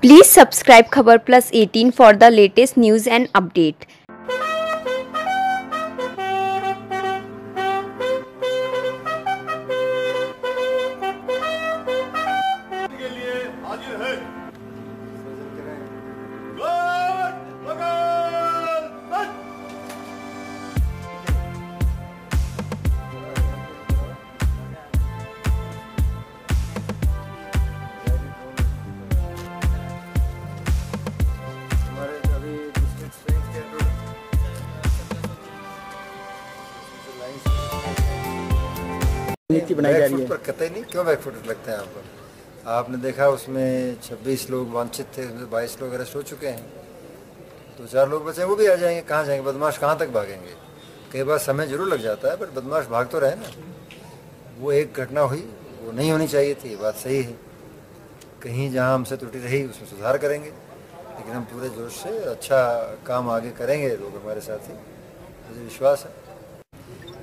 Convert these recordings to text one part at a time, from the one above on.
Please subscribe Khabar plus 18 for the latest news and update नीति बनाई जा रही है। पर कतई नहीं? क्यों बैकफुट लगते हैं आपको? आपने देखा उसमें 26 लोग वांछित थे उसमें 22 लोग अरेस्ट हो चुके हैं। दो चार लोग बचे वो भी आ जाएँगे। कहाँ जाएँगे? बदमाश कहाँ तक भागेंगे? कई बार समय ज़रूर लग जाता है बट बदमाश भाग तो रहे ना। वो एक घटना हुई वो नहीं होनी चाहिए थी बात सही है। कहीं जहाँ हमसे त्रुटि रही उसमें सुधार करेंगे। लेकिन हम पूरे जोश से अच्छा काम आगे करेंगे लोग हमारे साथ। ही मुझे विश्वास है।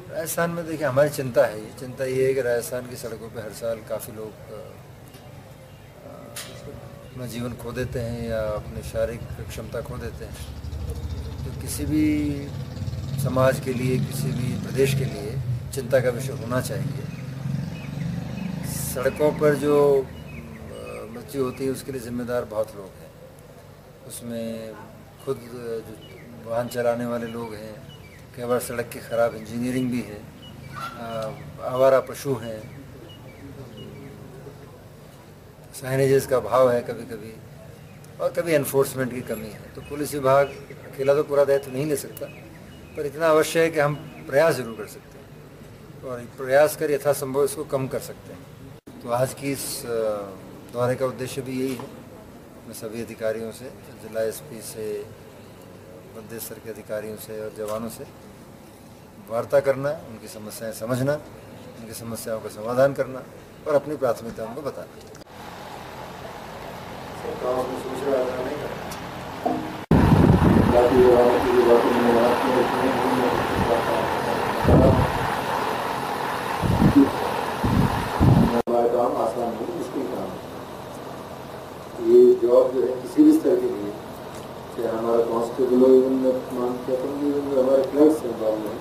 राजस्थान में देखिए, हमारी चिंता है, ये चिंता ये है कि राजस्थान की सड़कों पे हर साल काफ़ी लोग अपना जीवन खो देते हैं या अपनी शारीरिक क्षमता खो देते हैं। तो किसी भी समाज के लिए, किसी भी प्रदेश के लिए चिंता का विषय होना चाहिए। सड़कों पर जो मृत्यु होती है, उसके लिए जिम्मेदार बहुत लोग हैं। उसमें खुद जो वाहन चलाने वाले लोग हैं कई बार सड़क की ख़राब इंजीनियरिंग भी है आवारा पशु हैं। साइनेजेस का भाव है कभी कभी और कभी एनफोर्समेंट की कमी है। तो पुलिस विभाग अकेला तो पूरा दायित्व नहीं ले सकता, पर इतना अवश्य है कि हम प्रयास ज़रूर कर सकते हैं और प्रयास कर यथासंभव इसको कम कर सकते हैं। तो आज की इस दौरे का उद्देश्य भी यही है। मैं सभी अधिकारियों से, जिला एसपी से मध्य स्तर के अधिकारियों से और जवानों से वार्ता करना, उनकी समस्याएँ समझना, उनकी समस्याओं का समाधान करना और अपनी प्राथमिकताओं को बताना। काम आसान नहीं मुश्किल काम। ये जॉब जो है किसी भी स्तर के लिए चाहे कांस्टेबल हो इवन मैं जो हमारे क्लर्क्स हैं बाबू हैं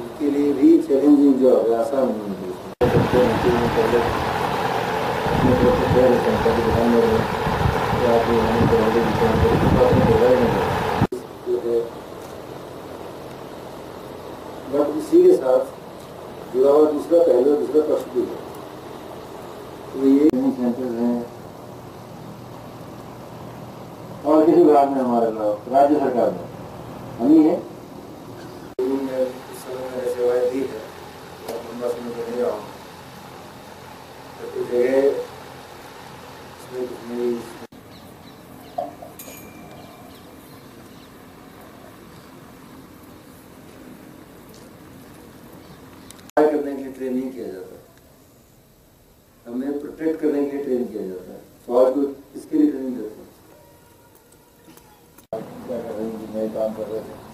उनके लिए भी चैलेंजिंग जॉब है आसान नहीं है। सकते हैं कि वो पहले अपने को तो रहे हैं कभी ध्यान में रहे कि आप ये नहीं करोगे विचार करोगे तो आपने बोला ही नहीं जो है बट इसी के साथ जुड़ा हुआ दूसरा पहलू दूसरा पक्ष भी है। तो ये सेंटर हैं और किसी विभाग में हमारे राज्य सरकार में। नहीं हूँ करने के लिए किया जाता। हमें प्रोटेक्ट करने के लिए ट्रेन किया जाता। है फौज को इसके लिए ट्रेनिंग देते हैं नहीं काम कर रहे थे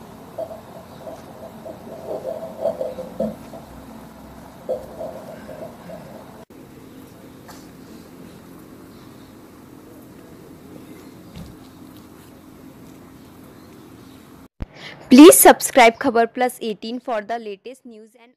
please subscribe Khabar plus 18 for the latest news and